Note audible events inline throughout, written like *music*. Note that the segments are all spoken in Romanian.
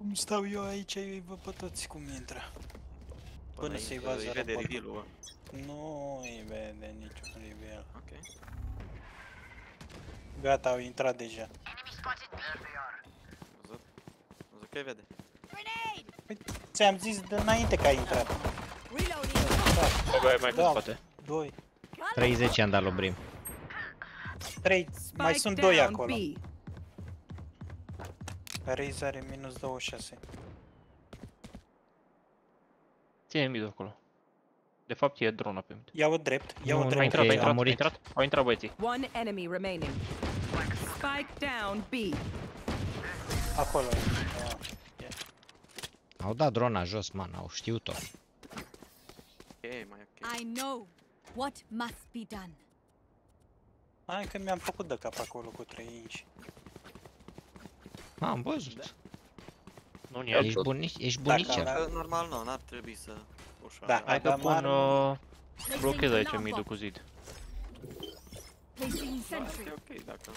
Cum stau eu aici, eu îi văd pe toți cum intră. Până să-i intră, vază îi vede raportul. reveal-ul, bă. Nu îi vede niciun reveal. Ok. Gata, au intrat deja. Văzut? Văzut că îi vede. Ți-am zis de înainte că a intrat. Bă, bă, mai Da. în spate. Doi, 30 am dat lui Brim. trei, mai Spike sunt doi down acolo. B. Raze are minus 26. Ține midul acolo. De fapt e drona pe mine. Ia-o drept, ia-o Nu, nu, A drept. intrat, a Ok, a intrat, a murit. intrat. Au intrat băieții. One enemy remaining. Spike down B. Acolo. Da. Au dat drona jos, man, au știut-o. Ok, mai ok. I know what must be done. Hai că mi-am făcut de cap acolo cu 3 inch. Am văzut. Nu ni Ești, bunic, ești bunicel. Da. Că normal nu, n-ar trebui să ușor. Da. Hai că Aveam pun... armă. uh, Blochez aici midul cu zid. Placing Da, sentry. e ok dacă...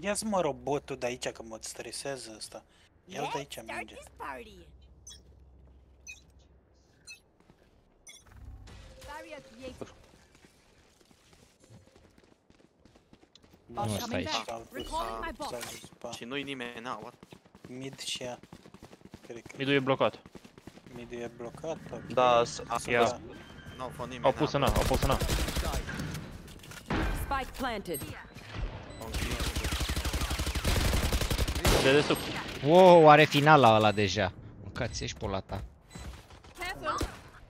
Ia-ți mă robotul de aici că mă stresează ăsta. Ia-l de aici Start merge. Nu ăsta stai aici. s-a dus, Recalling s-a- my boss. s-a dus pe Și nu-i nimeni, na, what? Mid și ea. Cred că Midul e blocat. mid e blocat. ok. Da, s- Să ia. da. Nu au fost nimeni. Au pus în A, au pus în A. Spike planted. De desubt. Wow, are finala ăla deja. Mâncați, ești pola ta. Careful.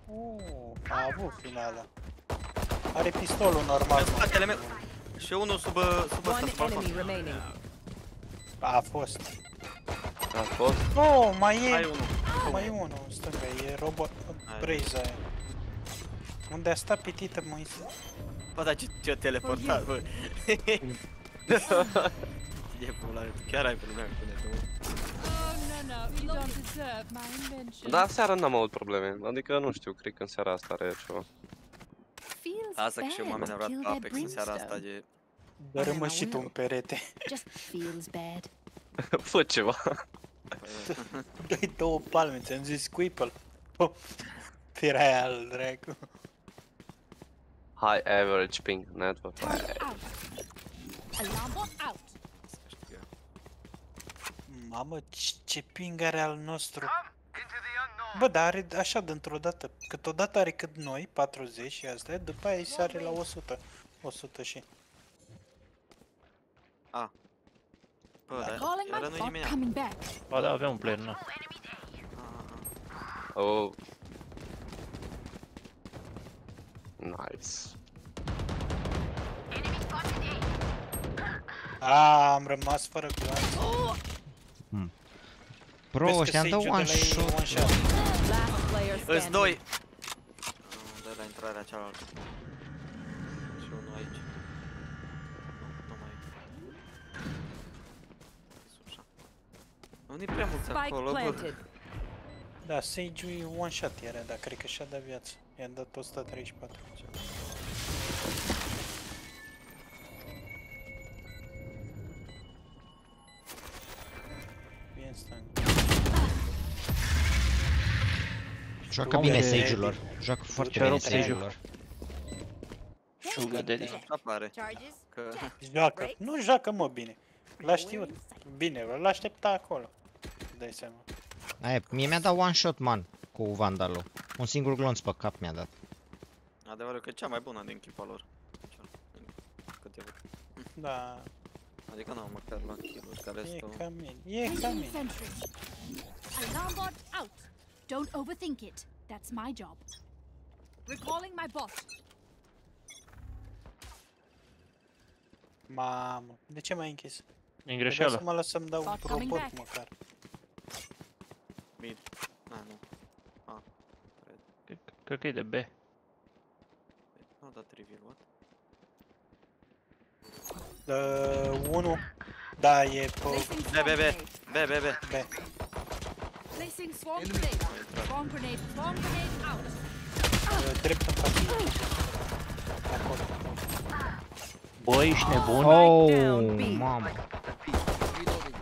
Oh, a avut finala. Are pistolul normal. În spatele meu. Și unul sub, uh, sub ăsta, One sub balcon. enemy remaining. A fost. a fost. Oh, mai Hai e, unul. mai e unul în stânga, e robot, Hai. Braze aia. Unde a stat pitită, mă Bă, dar ce, ce teleportat, bă. *laughs* E pula, tu chiar ai probleme cu netul. Oh, no, no. You don't deserve my invention. Da, seara n-am avut probleme. Adică, nu știu, cred că în seara asta are ceva. Feels Asta că și eu bad oamenii au to kill luat their Apex în seara asta, brimstone. e... Dărâmă și tu în perete. Just feels bad. *laughs* Fă ceva. Dă-i două palme, ți-am zis squeeple. Fira aia al dracu. High average ping network. Target out. Alarm bot out. Mamă, ce- ce ping are al nostru. Bă, dar are așa dintr-o dată. Câteodată are cât noi, 40 și astea, după aia îi sare la 100. 100 și. Bă, dar Calling chiar my nu-i bot nimeni. coming back. Ba da, avea un player, nu. Ah, ah. Oh. Nice. A, am rămas fără glanț. Bro, Vezi că ăștia îmi dă Sage-ul one de la ei e shot. one shot. Last player Îs standing. doi! De la intrarea cealaltă. Și unul aici. Nu, nu mai e. Sus, așa. Nu e prea mulți Spike acolo, bă. planted. Da, Sage-ul e one shot era, dar cred că și-a dat viață. I-a dat 134. Bine stâng. Joacă Om bine de- Sage-ul lor. Joacă foarte Ce bine rău Sage-ul Sage-ul. lor. Sugar daddy. Așa pare. Charges. Că... Joacă. Nu joacă, mă, bine. L-a știut. Bine, l aștepta acolo. Dai seama. Aia, mie mi-a dat one shot, man, cu vandalul. Un singur glonț pe cap mi-a dat. Adevărul că e cea mai bună din echipa lor. Cel- Cât e văd. Da, Adică nu, măcar la kill-uri, care e restul... ca mine. E ca Placing mine. sentry. Alarm bot out. Don't overthink it. That's my job. Recalling my bot. Mamă, de ce m-ai închis? E în Trebuia greșeală. să mă las să-mi dau un Bot coming robot back. măcar. Mid. Na, nu. A, cred. Cred- Cred că e de B. Nu a dat reveal, what? Uh, 1. Da, e pe Placing B, swarm B, B. grenade. B, B, B. B. Placing swarm grenade. Swarm grenade. Swarm grenade out. Acolo. Bă, ești nebun? Oh, mamă.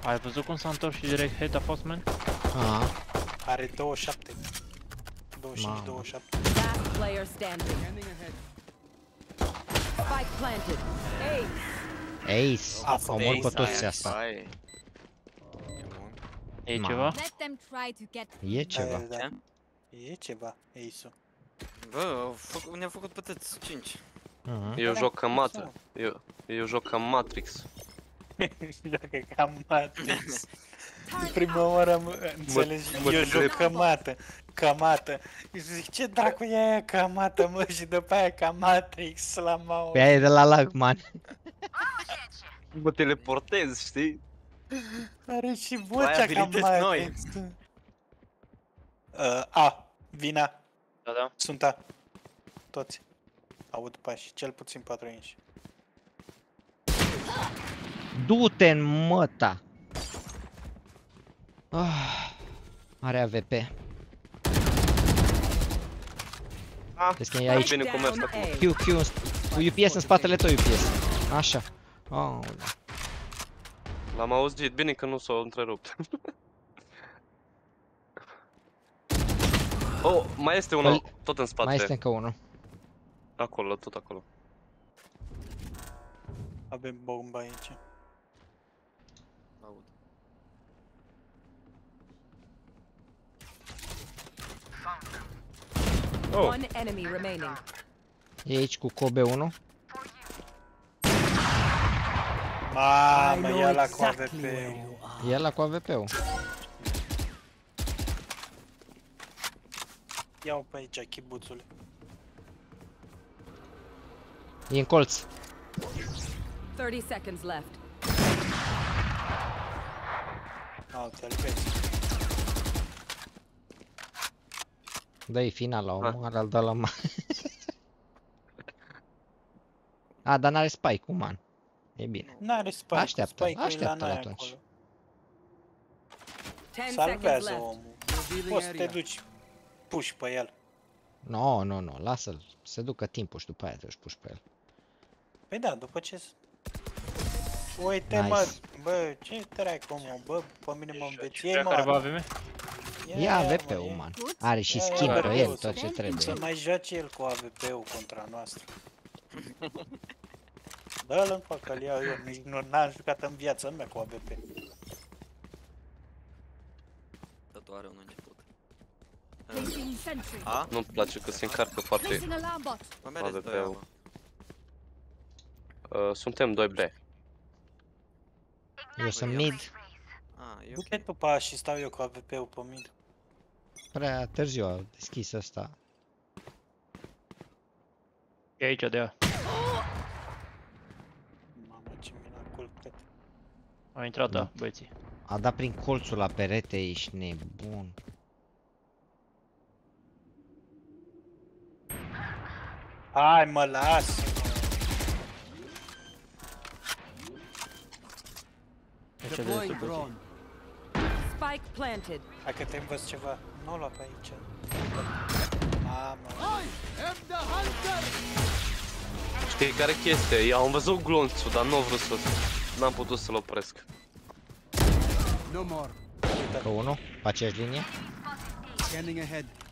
Ai văzut cum s-a întors și direct head a fost, man? Aha. Are 27. 25, Mamă. 27. Last player standing. Spike planted. Ace. Ace. A Omor fost pe ace, toți asta. Hai. E bun. E Ma. ceva? Let them try to get E ceva. Da, da, Ce? E ceva, Ace-ul. Bă, au făcut- ne-au făcut pe toți 5. Mhm. Eu Da, joc ca cum Matrix. să? Eu, eu joc ca Matrix. *laughs* Joacă ca Matrix. Prima oară am înțeles, mă eu joc întreb. cămată, cămată. Și zic, ce dracu e aia cămată, mă, și după aia ca Matrix la mau. Pe aia e de la lag, man. Mă teleportez, știi? Are și Ai vocea ca abilități noi. Matrix. Uh, a, vina, Da, da. sunt a. Toți. Aud pași, cel puțin 4 inși. Du-te în măta. Ah, are AVP. Ah, Vezi că e aici. Bine, cum Down mergi acum? A. Q, Q, în sp- cu UPS în spatele tău, UPS. Așa. Oh, L-am auzit, bine că nu s-a întrerupt. *laughs* oh, mai este unul, tot în spate. mai este încă unul. Acolo, tot acolo. Avem bomba aici. Aud. Oh, One enemy remaining. E aici cu Kobe 1. Mamă, ia la cu AVP-ul. E ăla cu AVP-ul. Ia-o pe aici, chibuțule. E în colț. 30 seconds left. Au, te vezi. Dă-i finala, Ah. omor, al dă la ma. *laughs* A, dar n-are spike-ul, man. E bine. N-are spike, Așteaptă, spike-ul e la așteaptă noi atunci. acolo. 10 seconds Salvează left. omul. Poți să te duci, puși pe el. No, no, no, lasă-l. Se ducă timpul și după aia te duci puși pe el. Păi da, după ce... s- Uite Nice. mă, bă, ce dracu mă, bă, pe mine mă înveți, Cea e care va mă, AVM? Ia mă, AVP-ul, ia. man. Are și Ia, ia, skin ia, pe ia, el, ia, tot ce ia. trebuie. Să mai joace el cu AVP-ul contra noastră. *laughs* Dă-l în facă, îl iau eu, nici nu n-am jucat în viața mea cu AVP. Totul are un început. A? nu-mi place că se încarcă foarte... Doi acum. Uh, suntem 2B. Eu sunt mid. A, e ok. Du-te tu pe A și stau eu cu AVP-ul pe mid. Prea târziu a deschis ăsta. E aici de ea. A intrat, da, Da. băieții. A dat prin colțul la perete, ești nebun. Hai mă, lasă Aici de destul băieții. Spike planted. Hai că te învăț ceva. Nu o lua pe aici. Mamă. Știi care chestia? Eu am văzut glonțul, dar nu am vrut să... N-am putut să-l opresc. Pe unul, pe aceeași linie.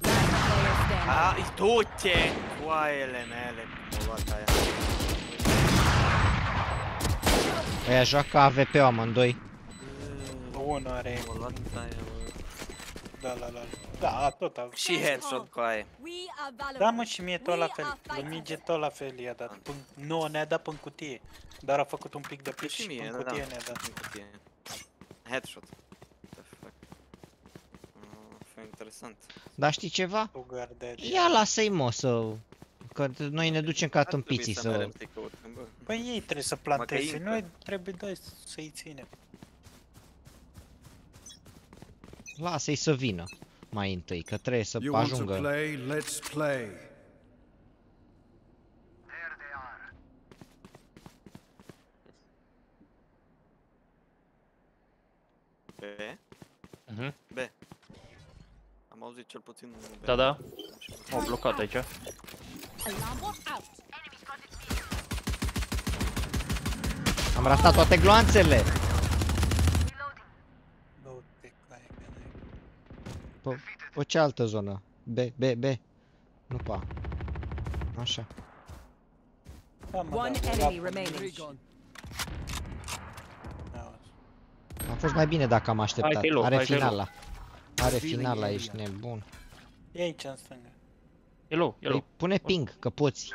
Last player standing. Ai, du-te cu aiele mele, cum o luat aia. Ăia joacă AVP-ul amândoi. Unul are, Cum o luat aia, mă. Da, la, la. Da, tot au. Și headshot cu aia. We are Valorant. Da, mă, și mie tot la We fel. are Lui fighters. Mige tot la fel i-a dat. Pân... Nu, ne-a dat până cutie. Dar a făcut un pic de pic Și și mie, până da, da. cutie ne-a dat. În cutie. Headshot. What the fuck. Mm, Fă interesant. Dar știi ceva? Cu garde. Ia lasă-i mă să... Că noi ne ducem ca Ar trebui tâmpiții să să... mergem să-i căutăm, bă. Păi ei trebuie să planteze, intră. noi trebuie doi să-i ținem. Lasă-i să vină mai întâi, că trebuie să You want to ajungă. play? Let's play. B? Mhm. B. Am auzit cel puțin un B. Da, da. M-au blocat aici. Alarm bot out. Am ratat toate gloanțele! Pe, pe cealaltă zonă. B, B, B. Nu pa. Așa. Da, mă, One da, enemy la- remaining. Da, A fost mai bine dacă am așteptat. te-ai luat, Are hai te-ai luat. finala. Are finala, ești nebun. E aici în stânga. E low, e Păi low. pune ping, că poți.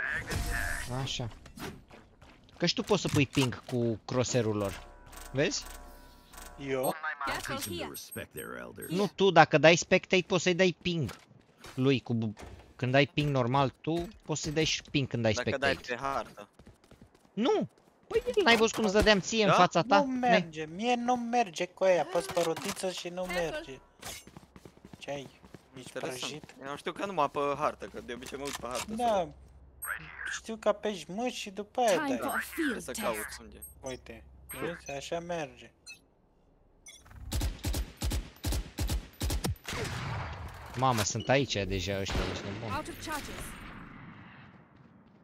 Așa. Că și tu poți să pui ping cu crosserul lor. Vezi? Eu? Careful Teach them to here. respect their elders. Nu tu, dacă dai spectate poți să-i dai ping. Lui, cu bu- când dai ping normal tu, poți să-i dai și ping când dai Dacă dai spectate. pe hartă. Nu! Păi n-ai văzut cum îți dădeam ție în Da? fața ta? Nu merge, mie nu merge cu aia, apăs pe rotiță și nu merge. Ce ai? Ești Interesant. prăjit? Eu știu că numai pe hartă, că de obicei mă uit pe hartă. să Da. văd. Știu că apeși mâși și după aia Time for dai. a Trebuie field să caut test. unde. Uite, vezi? Așa merge. Mamă, sunt aici deja ăștia, ești nebun. Out of charges.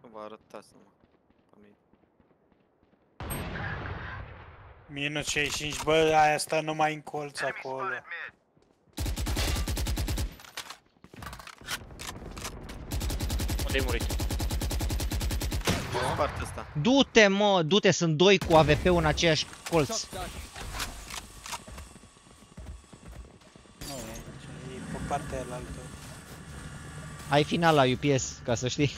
Nu vă arătați numai. Pe mine. Minus 65, bă, aia stă numai în colț acolo. Unde ai murit? În partea asta. Du-te, mă, du-te, sunt doi cu AVP-ul în aceeași colț. Nu, e aici, e pe partea aia altă. Ai finala UPS, ca să știi.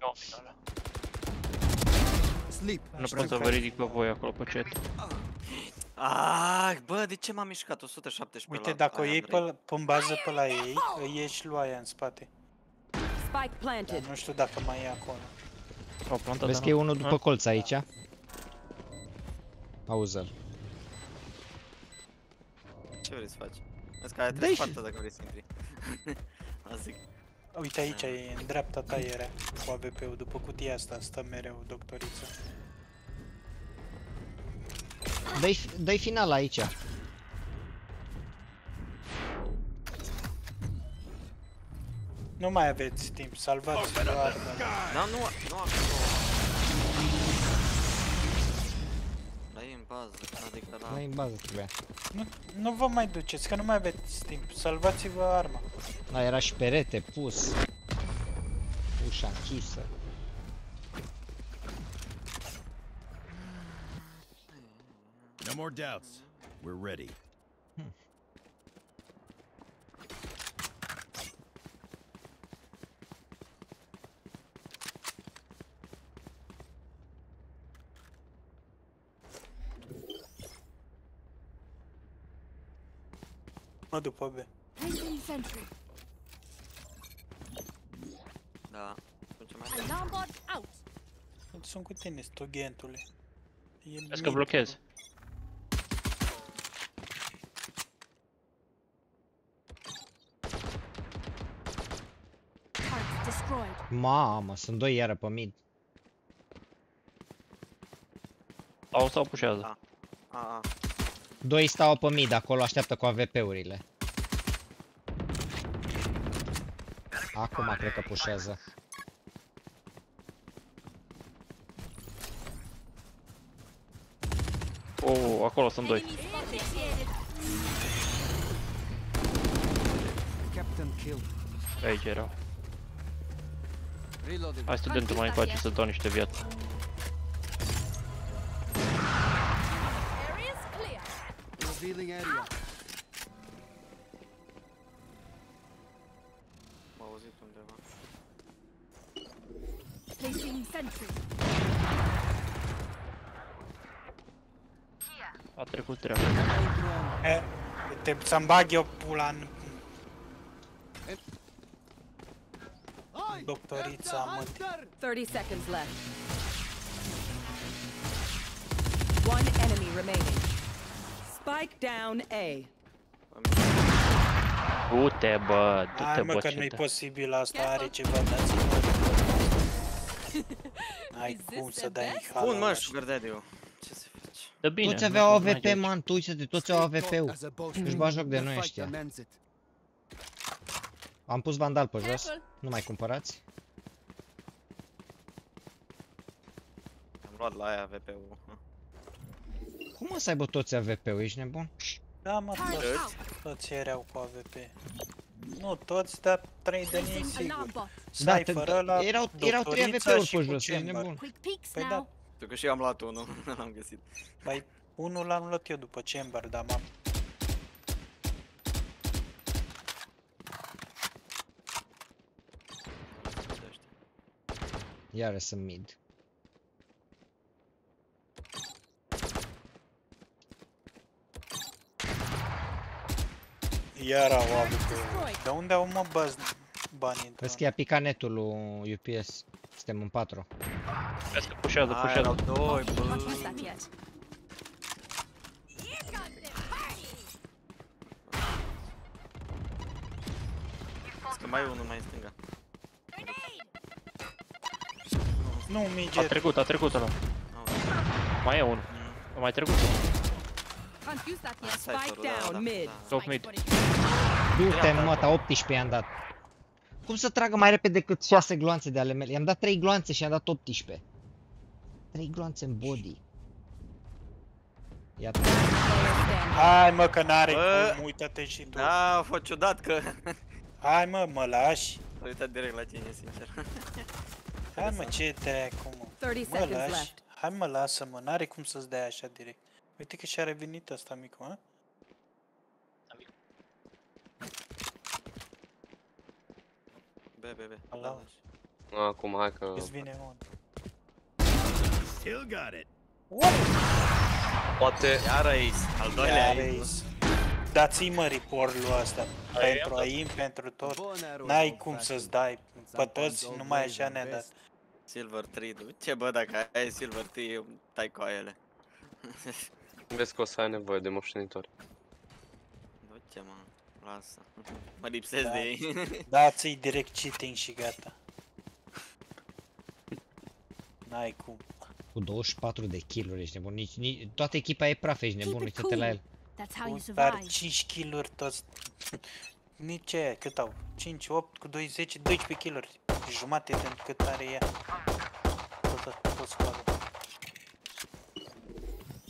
Nu, *laughs* finala. Sleep. Nu pot să vă ridic pe voi acolo pe chat. Ah, bă, de ce m-am mișcat? 117 Uite, la dacă o aia iei vrei. pe, la- pe bază pe la ei, îi ieși lui aia în spate. Spike Dar planted. nu știu dacă mai e acolo. Au plantat, Vezi dar că e nu. unul după colț aici. Auzer. Ce vrei să faci? Vezi că aia Dai trebuie și- spartă dacă vrei să intri. *laughs* Asta zic. Uite aici, e în dreapta ta era cu AVP-ul, după cutia asta stă mereu doctorița. Dă-i, dă finala aici. Nu mai aveți timp, salvați doar. Da, nu, nu acolo. Bază, adică la... Mai în bază trebuia. Nu, nu vă mai duceți, că nu mai aveți timp. Salvați-vă arma. Da, era și perete pus. Ușa închisă. No more doubts. We're ready. Mă după B. Placing sentry. Da. Atunci mai Alarm bot out. Sunt cu tine, stugentule. E Vezi că mid. blochez. Target destroyed. Mamă, sunt doi iară pe mid. Au sau pușează. A, a. Doi stau pe mid acolo, așteaptă cu AVP-urile. Acum cred că pușează. Oh, acolo sunt doi. Enemy spot initiated. Aici erau. Hai studentul mai încoace să dau niște viață. Clear. M-a auzit undeva. Placing sentry. A trecut treaba. E, te să-mi bag eu pula în... Doctorița, mă. 30 seconds left. One enemy remaining. Spike down A. Du-te, bă, Hai du-te, mă bă, că nu-i ce posibil asta, are ceva, dați-mă. *laughs* Ai Is cum this să the dai best? halul Bun, mă, ăla. Sugar Daddy-ul. Ce să faci? Dă bine. Toți nu aveau pot merge AVP, aici. man, tu uite-te, toți au AVP-ul. Își bag joc de noi ăștia. Am pus vandal pe jos. Careful. Nu mai cumpărați? Am luat la aia VP-ul. Cum o să aibă toți AVP-ul? Ești nebun? Da, mă, Turret toți, out. toți erau cu AVP. Nu toți, dar 3 de ei Placing sigur. alarm bot. Da, Cypher te- ăla, erau, erau trei doctorița AVP-uri și pe cu jos, ești Chamber. nebun. Quick peeks Păi now. da, Știu că și eu am luat unul, *laughs* nu l-am găsit. Păi, unul l-am luat eu după Chamber, dar m-am... Iară sunt mid. Iar au AVP. De unde au mă băz banii? de Vezi că i-a picat netul lui UPS. Suntem în 4. Vezi că pușează, Ai, erau pușează. doi, Can't bă. use that yet. Vezi că mai e unul mai în stânga. Nu, A Midget. trecut, a trecut ăla. Au, Mai e unul. A mai trecut unul. Can't use that yet. Cypher-ul, Spike da, da, down mid. da. Top mid. Du-te, mă, ta 18 i-am dat. Cum să tragă mai repede decât 6 gloanțe de ale mele? I-am dat 3 gloanțe și i-am dat 18. 3 gloanțe în body. Iată. Player standing. Hai mă că n-are Bă. cum, uită-te și tu. Da, a fost ciudat că... Hai mă, mă lași. S-a uitat direct la tine, sincer. Hai mă, ce dracu mă. 30 Mă seconds lași. left. Hai mă, lasă-mă, n-are cum să-ți dea așa direct. Uite că și-a revenit ăsta micu, ha? Be, be, be. Ăla. Da, da. Acum, hai că... Îți vine un. Still got it. Poate... Iar aici, al doilea Ia aici. vezi. Dați-i mă report-ul ăsta. Pentru AIM, pentru tot. N-ai cum să-ți dai. Pe toți, numai așa ne-a dat. Silver 3, ce bă, dacă ai Silver 3, eu tai coaiele. Vezi că o să ai nevoie de moștenitori. Du-te, mă, lasă. Mă lipsesc Da. de ei. Dați-i direct cheating și gata. N-ai cum. Cu 24 de kill-uri ești nebun. Nici, nici, toată echipa e praf, ești nebun. Keep it Uite-te la cool. el. That's how you Dar survive. 5 kill-uri toți. Nici aia, cât au? 5, 8 cu 20, 12 kill-uri. Jumate din cât are ea. Tot, tot squadul.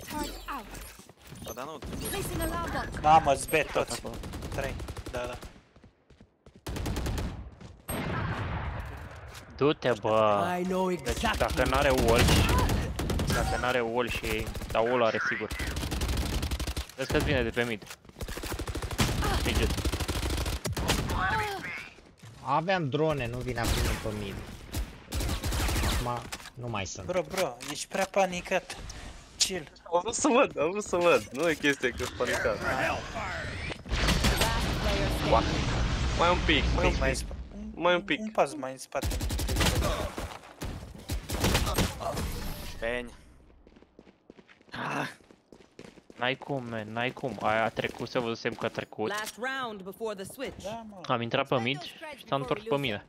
Turret out. Bă, dar nu trebuie. Placing alarm bot. Mamă, zbe toți. 3, da, da. Du-te, bă. Deci dacă n-are wall și... Dacă n-are wall și ei... Dar wall are sigur. Vezi că vine de pe mid. Midget. Aveam drone, nu vine primul pe mid. Acum nu mai sunt. Bro, bro, ești prea panicat. Chill. Am vrut să văd, am vrut să văd. Nu e chestie că sunt panicat. Last player standing. Mai un pic, mai un Pic mai în pic. spate. Mai un pic. Un pas mai în spate. Peni. Ah, N-ai cum, man, n-ai cum. Aia a trecut, să văzusem că a trecut. Last round before the switch. Da, mă. Am intrat pe mid și s-a întors pe mine.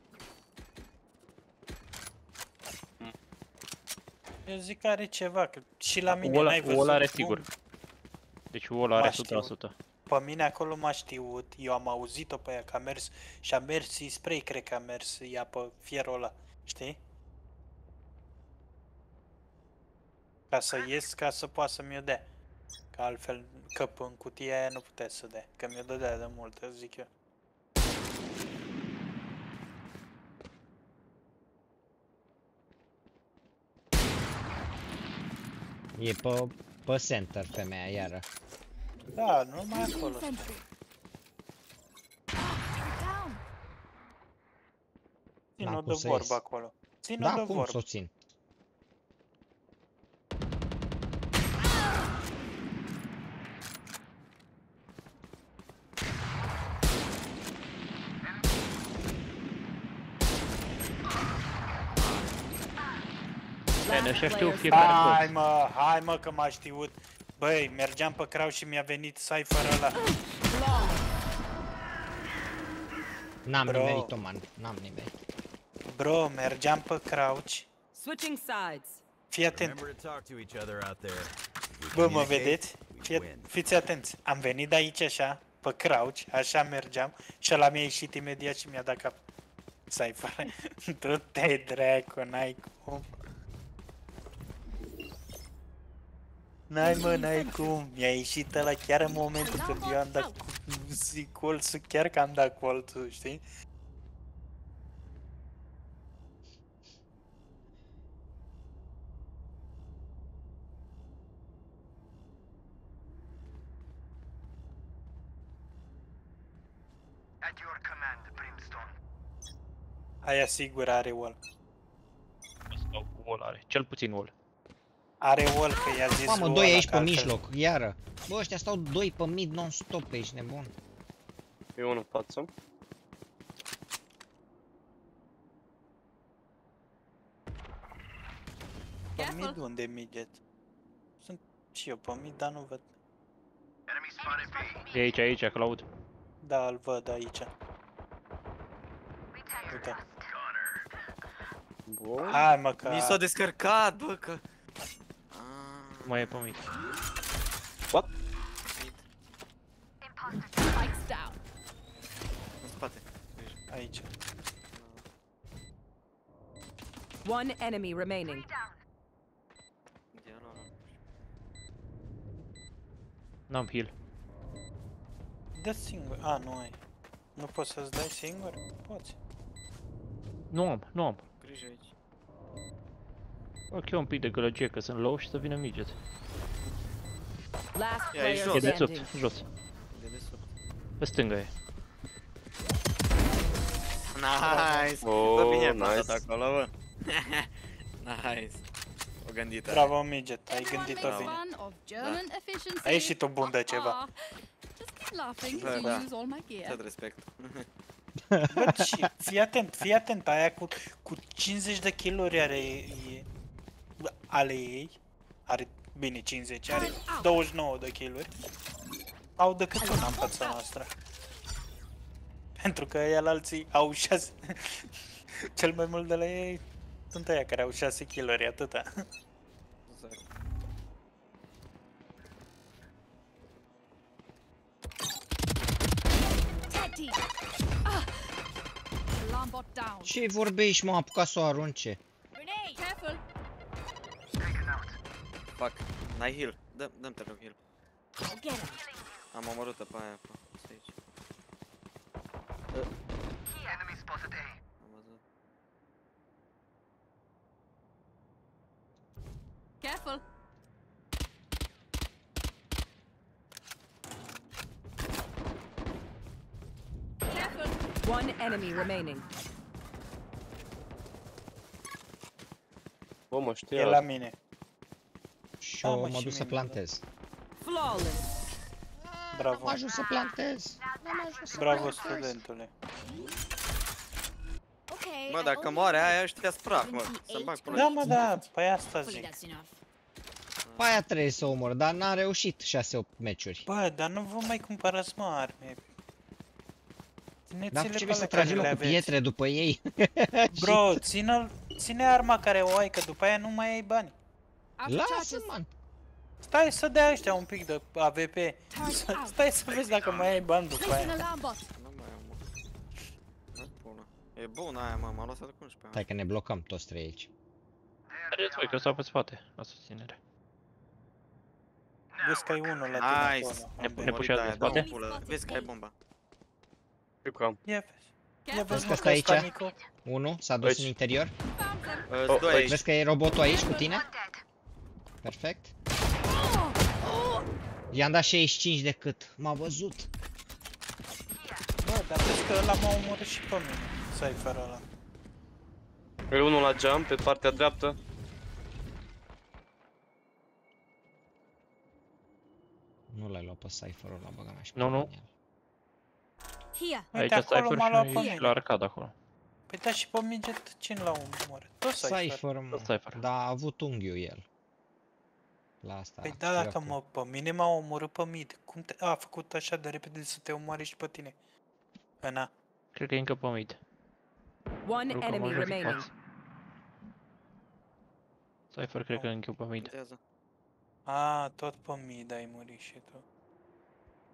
Eu zic că are ceva, că și la mine Wall, n-ai văzut wall are cum? sigur. Deci wall are M-a știut. 100%. Pe mine acolo m-a știut, eu am auzit-o pe ea că a mers și a mers spray, cred că a mers ea pe fierul ăla, știi? Ca să ies, ca să poată să-mi o dea. Că altfel, că în cutia aia nu putea să dea, că mi-o dădea de mult, zic eu. E pe, pe center femeia, iară. Da, nu mai Placing acolo. sentry. Turret down. Țin-o N-am de cum să vorbă ies. acolo. Țin-o Da, de cum vorbă. să o țin? Man, ăștia știu player fiecare Hai colț. mă, hai mă că m-a știut. Băi, mergeam pe crau și mi-a venit cypher ăla. N-am Bro. nimerit-o, man. N-am nimerit. Bro, mergeam pe crouch. Switching sides. Fii atent. Remember to talk to each other out there. We Bă, mă communicate, vedeți? we Fii, win. fiți atenți. Am venit de aici așa, pe crouch, așa mergeam și ăla mi-a ieșit imediat și mi-a dat cap. Cypher. *laughs* Du-te dracu, n-ai cum. N-ai mă, n-ai cum. Mi-a ieșit ăla chiar în momentul când eu am dat cu zic colțul, chiar că am dat colțul, știi? Aia sigur are wall. Ăsta cu wall are, cel puțin wall. Are wall că i-a zis Mamă, lui doi ăla aici că pe altfel- mijloc, iară. Bă, ăștia stau doi pe mid non-stop, ești nebun. E unul în față. Pe mid unde e midget? Sunt și eu pe mid, dar nu văd. E aici, aici, Cloud. Da, îl văd aici. Uite. Bun. Hai mă că... Mi s-a descărcat, bă, că... Ah, Mai pe mid. Spikes down. în. Aici. One enemy remaining. Diana, ăla. N-am heal. Dă singur. A, nu ai. Nu poți să-ți dai singur? Poți. Nu am, nu am. Grijă aici. Ok, un pic de gălăgie că sunt low și să vină midget. Last E aici player E de sub, standing. jos. De desubt. Pe stânga e. Nice! Oh, bă, bine nice. ai dat acolo, bă. nice. O gândit Bravo, midget. Ai Everyone gândit-o makes bine. fun of German efficiency. Ai ieșit tu bun de ceva. Ah, Just keep laughing Da, as you da. use all my gear. Tot respect. Bă, și fii atent, fii atent. Aia cu, cu 50 de kill-uri are e, ale ei. Are, bine, 50, are 29 de kill-uri. Au decât una în fața noastră. Pentru că el alții au 6. *laughs* Cel mai mult de la ei sunt aia care au 6 kill-uri, atâta. Exact. Teddy! Ah! Alarm bot down. Ce vorbești, mă, am apucat să o arunce. Fuck. N-ai heal. Dă, dă-mi te rog heal. I'll get him. Am omorât-o pe aia, pe asta aici. Am văzut. Careful! Careful! One enemy remaining. Bă, mă E știa. la mine. Și Da, eu mă, mă și duc să mine, plantez. Flawless. Bravo. Am ajuns să plantez. N-am ajuns să Bravo, plantez. studentule. Okay. Mă, I dacă only moare have aia, ăștia sprach, mă. Să-mi bag până Da, mă, da, păi asta Hopefully zic. that's enough. Pe aia trebuie să omor, dar n-a reușit 6-8 meciuri. Bă, dar nu vă mai cumpărați mă arme. Dar Țineți-le ce pe vrei să alea care tragem le cu aveți. pietre după ei? *laughs* Bro, ține, ține arma care o ai, că după aia nu mai ai bani. Out of Lasă, charges. man. Stai să dea ăștia un pic de AVP. Turret out. Stai să vezi dacă mai ai bani după Placing aia. alarm bot. Nu mai am, mă. Nu bună. E bună aia, mă, m-a lăsat cu 11 Stai că ne blocăm toți trei aici. Mergeți voi că stau pe spate, la susținere. Vezi că ai unul la tine Nice. acolo. Ne- Unde? ne pușează aia, în dă-o spate? în pulă. Vezi că ai bomba. Știu că am. Ia vezi. Ia Careful! vezi că mă stă că ăsta aici? micu. Unu, s-a dus Aici. în interior. Found them. Îți Oh, doi aici. aici. Vezi că e robotul aici cu tine? Perfect. I-am dat 65 de cât. M-a văzut. Bă, dar vezi că ăla m-a omorât și pe mine. Cypher ăla. E unul la geam, pe partea dreaptă. Nu l-ai luat pe Cypher-ul ăla, băga mea și Nu, pe nu. el. Here. Aici Uite, acolo Cypher m-a luat pe și, și mine. la arcad acolo. Păi da și pe midget cine l-a omorât? Tot Cypher. Cypher, mă. Tot Cypher. Dar a avut unghiul el. La asta. Păi da, și dacă acum. mă, pe mine m-a omorât pe mid. Cum te... A, a făcut așa de repede să te omoare și pe tine. Ana. Cred că e încă pe mid. One Rucă, enemy mă joc în remaining. față. Cypher cred că e încă pe mid. Contează. A, tot pe mid ai murit și tu.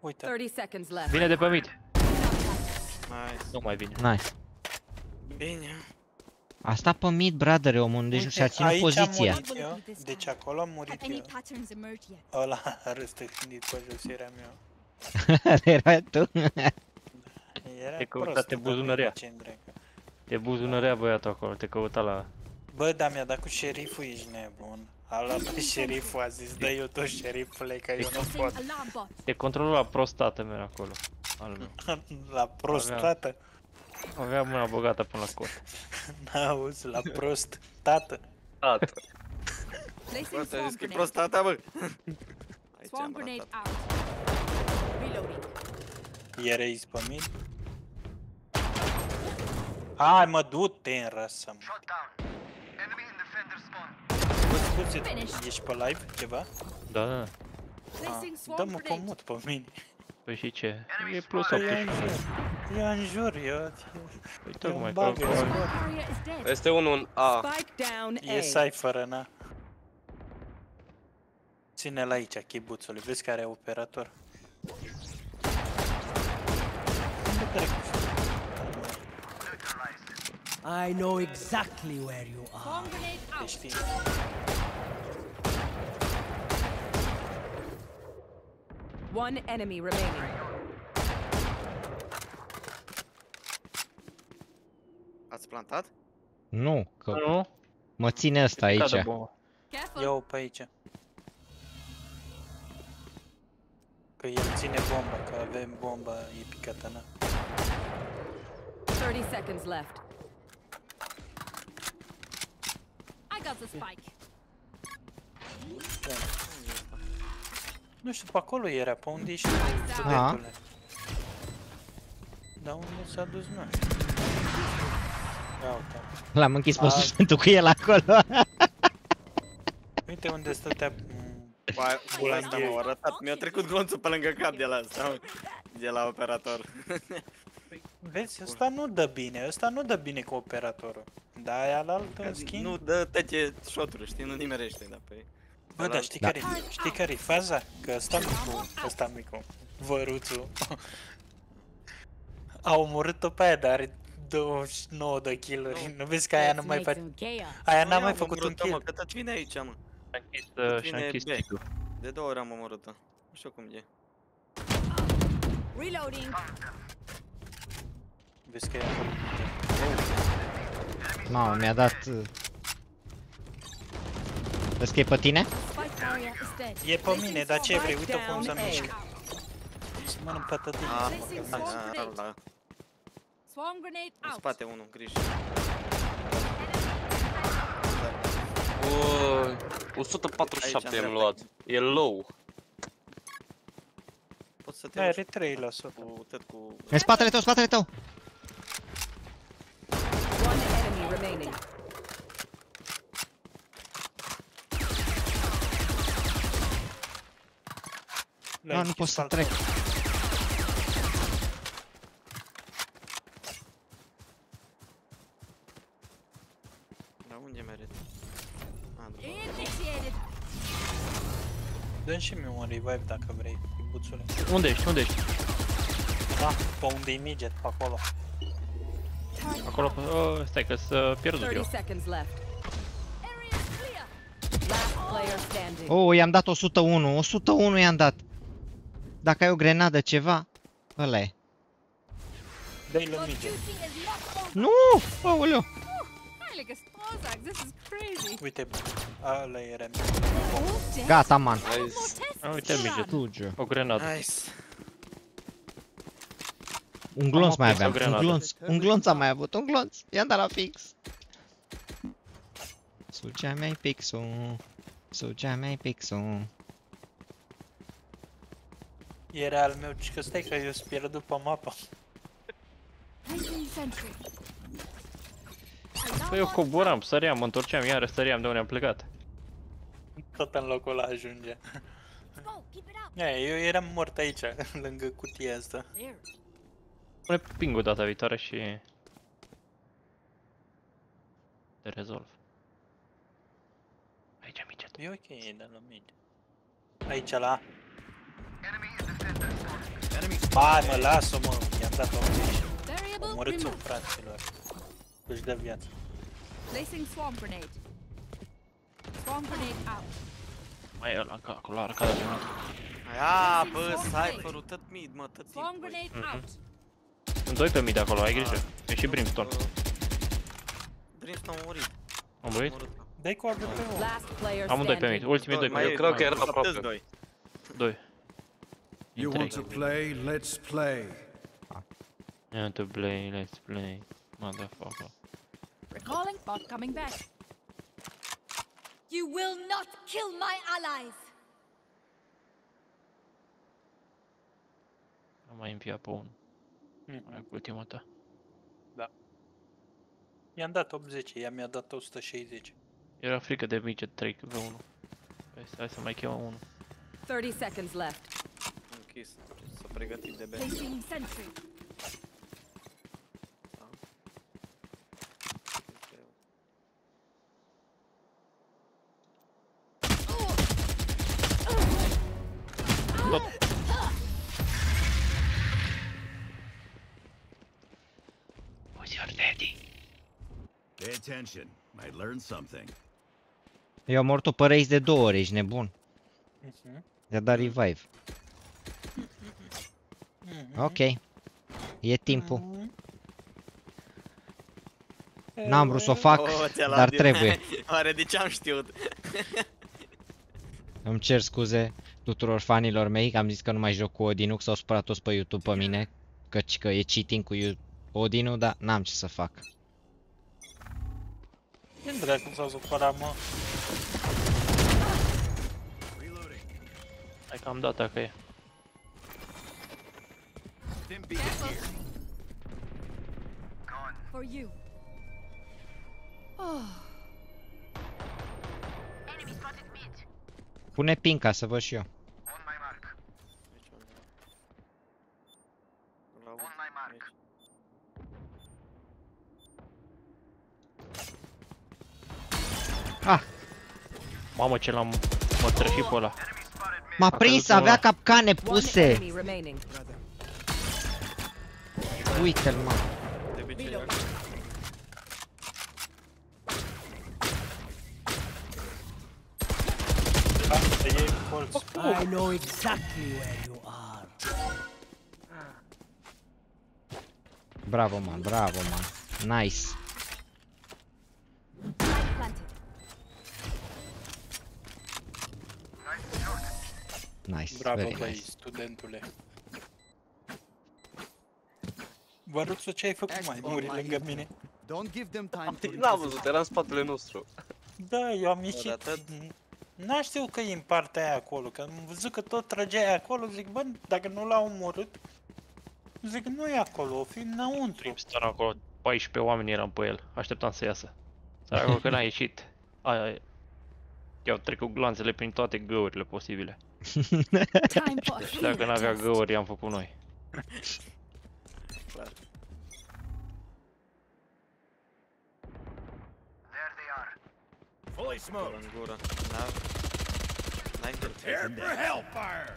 Uite, 30 seconds left. Vine de pe mid. Nice. Nu mai vine. Nice. Bine. A stat pe mid, brother, omul, deci și-a ținut aici poziția. am murit eu, deci acolo am murit Have any eu. patterns emerged yet? Ăla a răstăchnit pe jos, eram eu. *laughs* Era tu. Era Te căuta, prost, te dar buzunărea. nu ce dracu. Te buzunărea băiatul acolo, te căuta la... Bă, dar mi-a dat cu șeriful, ești nebun. A luat pe șeriful, a zis, dă eu tot șerifule, că eu nu Placing pot. alarm bot. Te controla prostată mea acolo. Al meu. *laughs* La prostată. Avea mâna băgată până la cot. *laughs* N-auzi, la prost. Tată. Tată. Placing Bă, ți-a swarm zis că e grenade. prostata, bă! *laughs* Aici Swarm am grenade ratat. out. Reloading. E raise pe mine? Hai mă, du-te în răsă, mă. Bă, scuze, Finish. ești pe live ceva? Da, da. Placing Ah, swarm Dă-mă pe grenade. mut pe mine. Păi și ce? E plus Eu în 18. jur, eu în jur, eu... Păi Eu tocmai îmi că... bag, eu Barrier is dead. Este unul în A. Spike down E A. cypher na. Ține-l aici, chibuțului, vezi care e operator. Unde trec? I know exactly where you are. Swarm grenade Te out. știi. One enemy remaining. Ați plantat? Nu, că Nu? mă ține ăsta aici. Cadă bomba. Careful. Ia-o pe aici. Că el ține bomba, că avem bomba, e picată, na. 30 seconds left. I got the spike. Nu știu, pe acolo era, pe unde ești tu, Ah. studentule? Dar unde s-a dus, nu știu. Ia uite. L-am închis pe A. suspendul cu el acolo. *laughs* Uite unde stătea... mm, Ba, Bula asta m-a arătat. Mi-a trecut glonțul pe lângă cap de la asta, mă. De la operator. *laughs* Vezi, ăsta nu dă bine, ăsta nu dă bine cu operatorul. Da, aia la altă, în schimb... Nu dă tăte shot-uri, știi? Nu nimerește, da, pe Bă, dar știi care știi care e faza? Că ăsta micu, ăsta micu, văruțul, a omorât-o pe aia, dar are 29 de kill-uri. Nu vezi că aia nu mai face... Aia n-a mai făcut un Mă, kill. că tot vine aici, mă. Și-a închis, uh, și-a Vine închis B. stick-ul. De două ori am omorât-o. Nu știu cum e. Reloading. Vezi că e acolo. Mamă, mi-a dat... uh, Vezi că e pe tine? Spike barrier is dead. E pe mine, dar ce vrei? Uite cum se Down A. mișcă. Să mănânc pătătine. Ah, Placing mă, swarm da, grenade. da. Swarm grenade În out. spate unul, grijă. Ui, 147 Aici, în am dreapta. luat. E low. Poți să te Da, uiți are 3 la sută. cu, tot cu... În spatele tău, spatele tău! One enemy remaining. Le-ai Nu, nu închis pot să altă. trec. Da, unde merit? A, după. Initiated. Dă și mie un revive dacă vrei, buțule. Unde ești? Unde ești? Da, pe unde e midget, pe acolo. Acolo, pe- oh, stai că să pierdut 30 eu. seconds left. Area is clear. Last player standing. Oh, i-am dat 101, 101 i-am dat. Dacă ai o grenadă, ceva, ăla e. Dă-i lui Your midget. duty is not over. Nu! Aoleu! I like a Spozak. This is crazy. Uite, ăla era All dead. Gata, man. One more Nice. test. A, uite Run. midget. Fuge. O grenadă. Nice. Un glonț mai aprins o aveam, un grenadă. glonț, un glonț am mai avut, un glonț. I-am dat la fix. Sugea mi-ai pixul, sugea mi-ai pixul. Era al meu, ci că stai că eu sunt pierdut pe mapă. Placing sentry. Păi eu coboram, săream, mă întorceam, iară săream de unde am plecat. Tot în locul ăla ajunge. Let's go. Keep it up. Ia, eu eram mort aici, *laughs* lângă cutia asta. There. Pune ping data viitoare și... Te rezolv. Aici, midget. E ok, e de la mid. Aici la A. Hai mă, lasă mă, i-am dat 80. Variable Omorâți-o, removed. fraților. Își dă viață. Placing swarm grenade. Swarm grenade out. Mai e ăla ca acolo, arcada de mult. Aia, bă, cypher-ul tot mid, mă, tot Swarm timpul. grenade Mhm. out. Sunt doi pe mid acolo, ai grijă. E și Brimstone. Brimstone a murit. Am murit? Murit, da. Dai cu arbă pe unul. Last player Amândoi pe mid, standing. ultimii doi Mai pe e- mid. cred că era mai- aproape. sunteți doi. Doi. You Din want to play? Let's play. You want to play, let's play. Motherfucker. Recalling bot coming back. You will not kill my allies! Am mai înviat pe unul. Mai cu ultima ta. I-am dat 80, ea mi-a dat 160. Era frică de mici 3 pe 1. Păi stai să mai chemăm unul. 30 seconds left. Închis. S-a pregătit de B. Placing sentry. Who's your daddy? Pay attention. Might learn something. Eu am murit pe race de două ori, ești nebun. Mhm. I-a dat revive. Mhm. Ok. E timpul. Mhm. N-am vrut să o fac, Oh, ți-a luat dar din- trebuie. *laughs* Oare de ce am știut? *laughs* Îmi cer scuze tuturor fanilor mei că am zis că nu mai joc cu Odinu, că s-au supărat toți pe YouTube pe mine. Căci că e cheating cu Yu- Odinu, dar n-am ce să fac. Ce dracu s-au supărat, mă? Hai că am dat dacă e. For you. Pune pin ca să văd și eu. Deci, unde? La uite, aici. Ah, Mamă ce l-am mă trășit pe ăla. m-a A prins, căzut avea ăla. capcane One puse. Enemy remaining. Uite-l, mă. De obicei, Da, să iei colț. I know exactly where you are. Bravo, man, bravo, man. Nice. Planted. Nice, Bravo, very băi, nice. studentule. Vă rog să ce ai făcut mai muri lângă mine? Don't give them time to N-am văzut, era în spatele nostru. Da, eu am ieșit. atât. N-a știut că e în partea aia acolo, că am văzut că tot trăgeai acolo, zic, bă, dacă nu l-au omorât, zic, nu e acolo, o fi înăuntru. Brimstone acolo, 14 oameni eram pe el. Așteptam să iasă. Săracul că n-a ieșit. Aia e. I-au trecut glanțele prin toate găurile posibile. Time for a Și dacă n-avea test. găuri, i-am făcut noi. *laughs* Fully smoked. în gură. N-a... N-ai hârtie. Prepare for hellfire.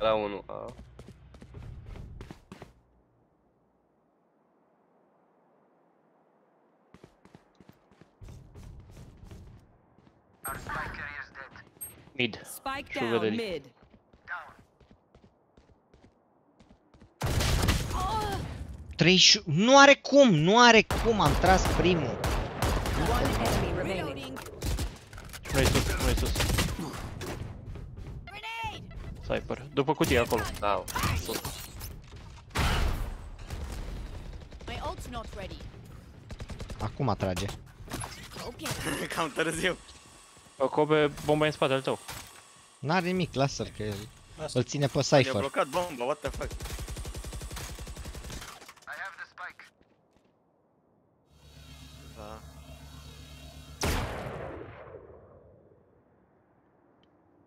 Era unul. A. Mid. Spike Sugar down daddy. mid. Trei Nu are cum, nu are cum, am tras primul. Nu-i sus, nu-i sus. Cypher. După cutie acolo. Da, sus. My ult's not ready. Acum atrage. Okay. *laughs* Cam târziu. Kobe, bomba e în spatele tău. N-are nimic, lasă-l că Asta. îl ține pe Mi-a Cypher. blocat bomba, what the fuck? Da.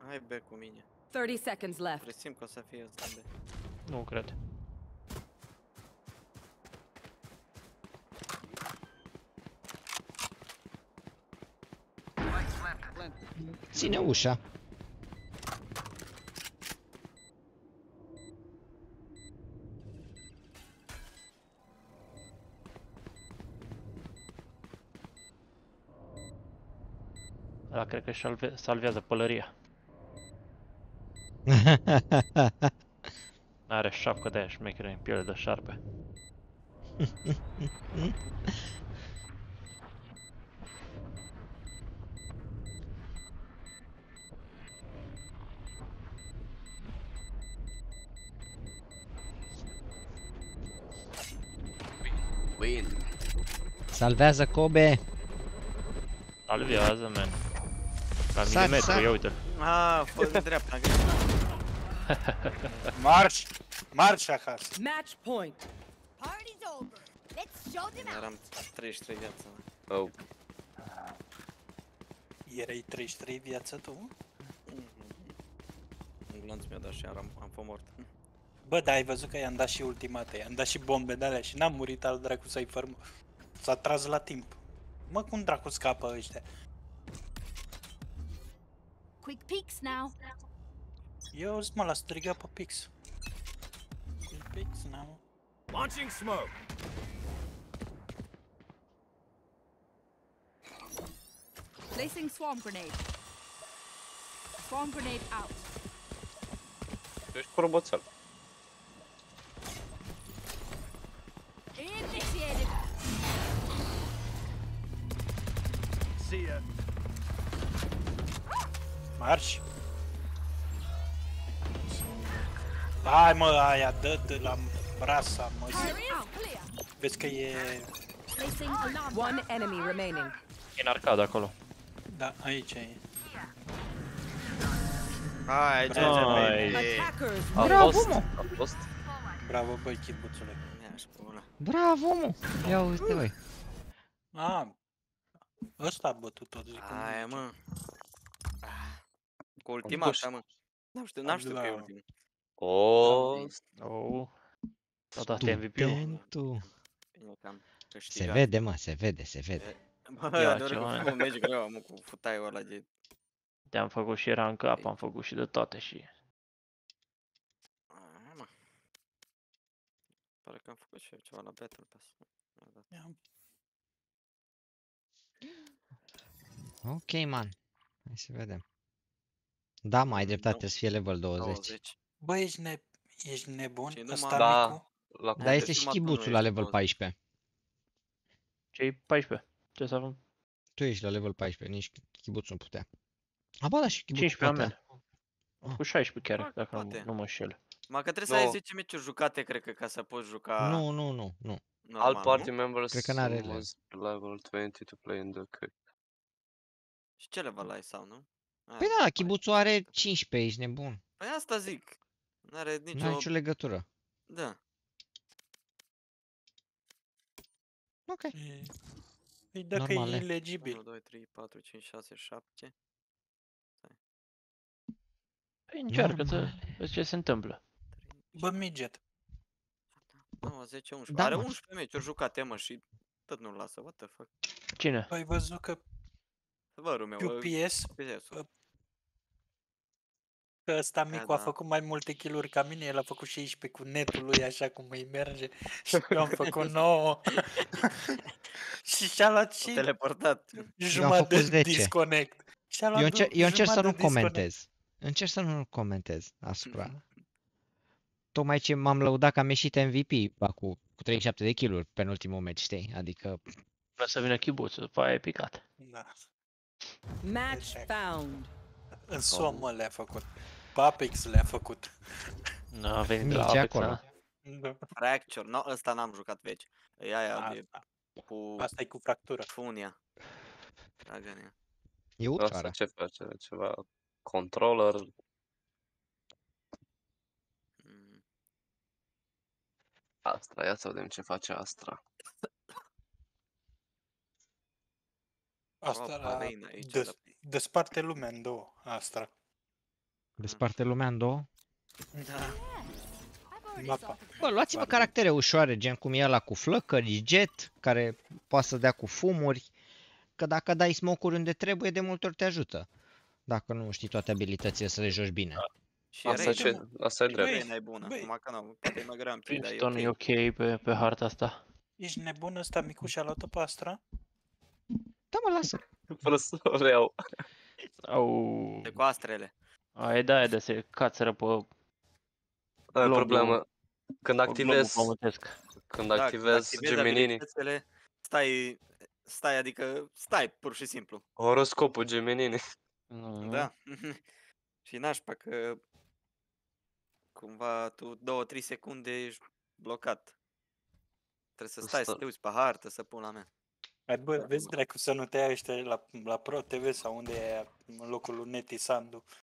Hai B cu mine. 30 seconds left. Presimt că o să fie ăsta B. Nu cred. Ține ușa. Ăla cred că salve, salvează pălăria. *laughs* Are șapcă de aia șmecheră în piele de șarpe. Win. Salvează Kobe! Salvează, man. La Sar, milimetru, sar. ia uite-l. A, fă de dreapta, am greșit. Marș! Marș acasă! Match point. Party's over. Let's show them out. Eram 33 viață. Oh. Erai 33 viață tu? Un glonț mi-a dat și am, am fost mort. Bă, dar ai văzut că i-am dat și ultimate, i-am dat și bombe de alea și n-am murit al dracu să-i fără. S-a tras la timp. Mă, cum dracu scapă ăștia? Quick peeks now. Eu mă la striga pe pix. Pix, now. Launching smoke. Placing swarm grenade. Swarm grenade out. Tu ești cu roboțel. Initiated. See ya. Marș! Hai mă, aia, dă-te la brasa, mă. Area is clear. Vezi că e... Placing alarm. One enemy remaining. E în arcadă acolo. Da, aici e. Hai, ce Bravo. ce Attackers A Bravo, fost, mă. a fost. Bravo, băi, chibuțule. Ia-și pula. Bravo, mă! Ia uite, băi. A, ăsta a bătut tot, zic. Hai, mă. Ah, Cu ultima așa, mă. N-am știut, n-am știut că e La- ultimul. Oh, Oh. Tot asta e MVP-ul. Studentul. Bine că am Se câștigat. vede, mă, se vede, se vede. Bă, Ia nu ceva. că făcut un meci greu, mă, cu futaiul ăla de... Te-am făcut și era în cap, am făcut și de toate și... Hai, mă. Pare că am făcut și eu ceva la Battle Pass. Mi-a dat. Ia, Ok, man. Hai să vedem. Da, mai ai dreptate, să fie level 20. 20. Bă, ești, ne... ești nebun? Și numai- Ăsta Da. micu? la Dar este Deci și numai tu nu chibuțul la ești level 20. 14. Cei 14. Ce să avem? Tu ești la level 14, nici chibuțul nu putea. A, bă, da, și chibuțul 15 putea. oameni. Cu 16 chiar, Ah, dacă nu, poate. nu mă înșel. Ma că trebuie să ai Nu. 10 meciuri jucate, cred că, ca să poți juca Nu, nu, nu, nu. normal, All party nu? members Cred că n-are level. must be level 20 to play in the cup. Și ce level ai sau nu? Aia, Păi da, mai- chibuțul are 15, ești nebun. Păi asta zic. N-are Nu nicio... are nicio legătură. Da. Ok. E- Păi dacă Normale. e ilegibil. 1, 2, 3, 4, 5, 6, 7. Păi încearcă să Normal. vezi ce se întâmplă. Bă, midget. 9, 10, 11. Da, Are mă. 11 meciuri jucate, mă, și tot nu-l lasă. What the fuck? Cine? Ai văzut că Vărul meu. QPS, QPS-ul. Că ăsta Da, micu a da. făcut mai multe kill ca mine, el a făcut 16 cu netul lui așa cum îi merge și eu am făcut *laughs* 9. *laughs* și și-a luat și Teleportat. jumătate făcut de 10. disconnect. Și-a luat Eu, încer- du- eu încerc să jumătate nu de disconnect. comentez. Încerc să nu comentez asupra. Tocmai ce m-am lăudat că am ieșit MVP acum cu 37 de kill penultimul meci, știi? Adică Vreau să vină chibuțul, după aia e picat. Da. Match Exact. found. În SUA, mă, le-a făcut. Pe Apex le-a făcut. Nu a venit de la Nici Apex, acolo. a? Da. Fracture. No, ăsta n-am jucat veci. E aia de Asta, cu asta e cu fractură. funia. Dragănia. e Asta ușoară. ce face? Ceva controller? Mm. Astra, ia să vedem ce face Astra. Asta Rob la... Arena aici, Des, da. desparte lumea în două, Astra. Desparte lumea în două. Da. I've already Mapa. sorted. Bă, luați-vă Pardon. caractere ușoare, gen cum e ăla cu flăcări, jet, care poate să dea cu fumuri, că dacă dai smoke-uri unde trebuie, de multe ori te ajută. Dacă nu știi toate abilitățile să le joci bine. Și Asta, Rage. ce, asta e drept. Rage e bună. băi. Acum că nu, poate e mai greu am dar e Princeton e ok. ok pe, pe harta asta. Ești nebun ăsta micu și-a luat-o pe Astra? Da, mă, lasă. Fără să o reau. Au, De coastrele. Aia da, aia de se cațără pe, Aia e Globul. problema. Când pe globul activezi, pământesc. când Da, când activezi activezi geminini, abilitățile, Stai, stai, adică stai pur și simplu. horoscopul geminini. *laughs* Mhm. Da. *laughs* și nașpa că cumva tu 2-3 secunde ești blocat. Trebuie să stai să Asta- te uiți pe hartă, să pun la mea. Hai, Bă, vezi dracu să nu te ia ăștia la, la Pro TV sau unde e aia, în locul lui Neti Sandu.